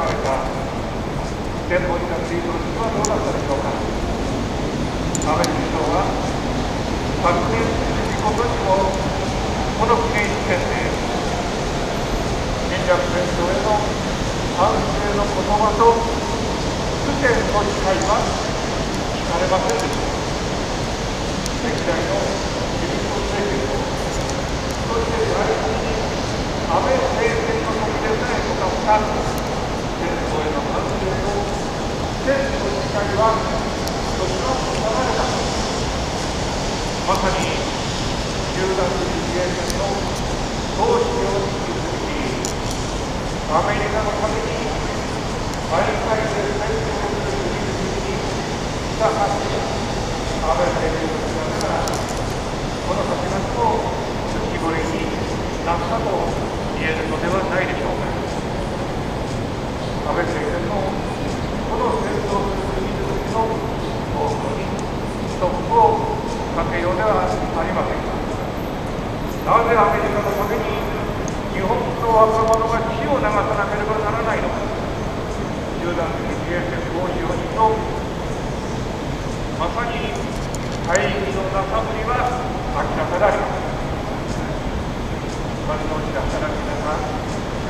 πράγματα. Δεν μπορεί να πει προσφάτω. アメリカのために毎回で最高の国々に北橋アメリカに向かっこの8月も浮き彫りになったと言えるのではないでしょうか。学経営を利用しとまさに会議の中ぶりは明らかであります丸の内で働く皆さん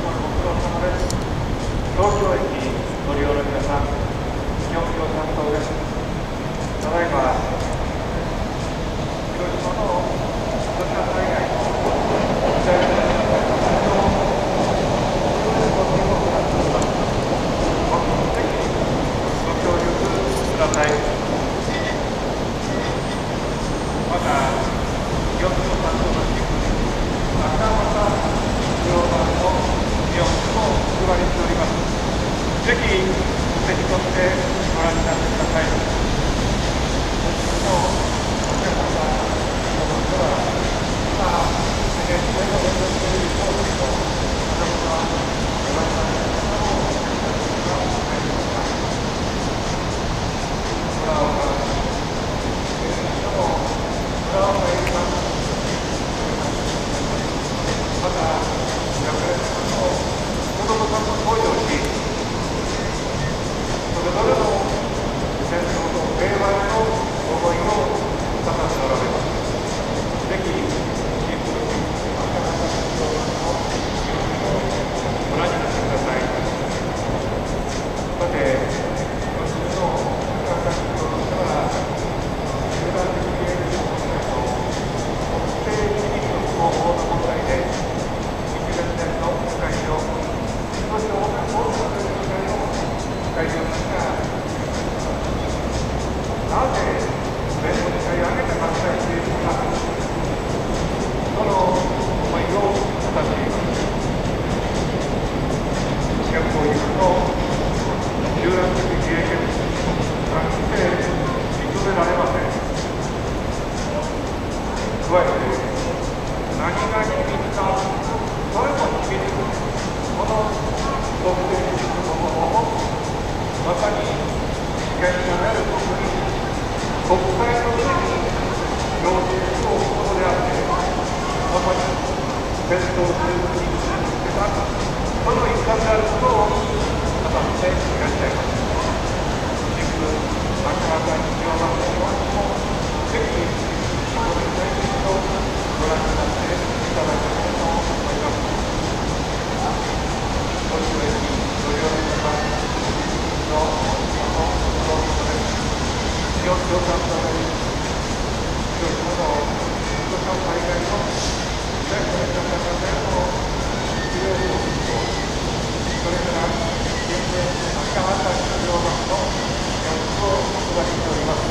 もご苦労様です東京駅乗り降ろし皆さん日本共産党です何が響いたそれも響くこの特定軸のものをまさに試験になる特に国際の？上に要請を置くことであってまさに戦闘中にがしております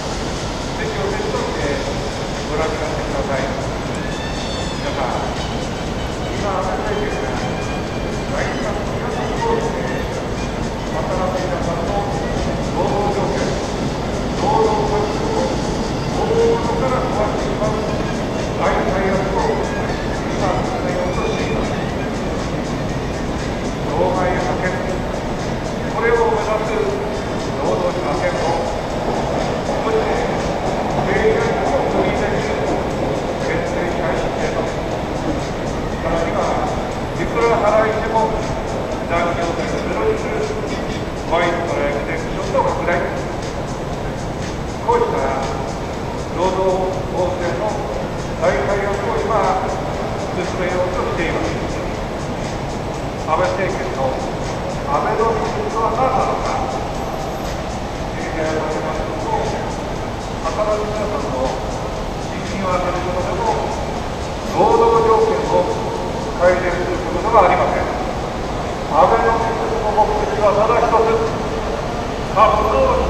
ぜひお手伝ってご覧になってください。皆さん今朝日大ですが来月の2月の降ですね渡辺皆さんの労働条件労働保障を大物から倍政権のベノミクスは何なのか、えー、我々の働く皆さんの賃金を上げることでも、労働条件を改善することがありません。アベノミクスの目的はただ一つ、活動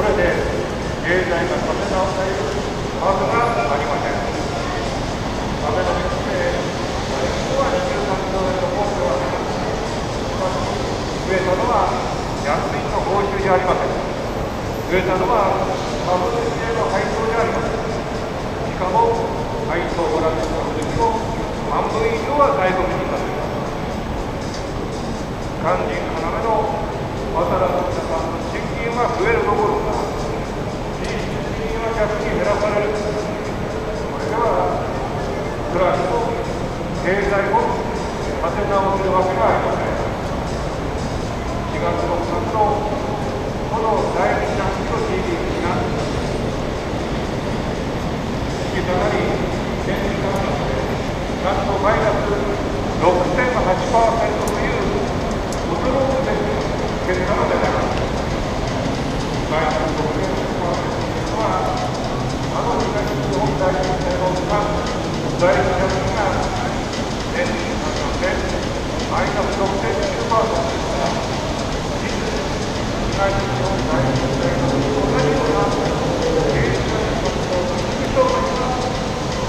これで経済が立て直されるはずがありません安倍の3つ目こは23兆円のコーではなく増えたのは役員の報酬じゃありません増えたのは株主への配当じゃありませんしかも配当ボランテのアの時も半分以上は外国人ます。肝心要の渡辺さんの賃金は増える客に減らされるこれが暮らしと経済を立て直すわけがありま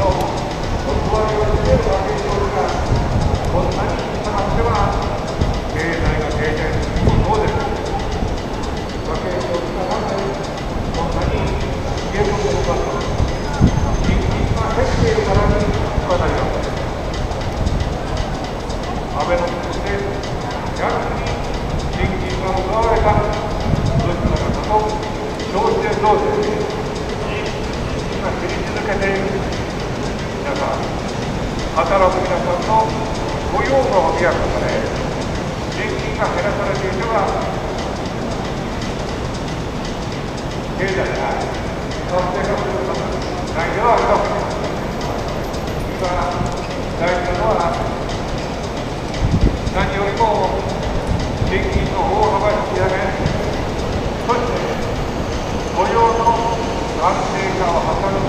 后。何よりも現金の大幅引き上げ、そして雇用の安定化を図る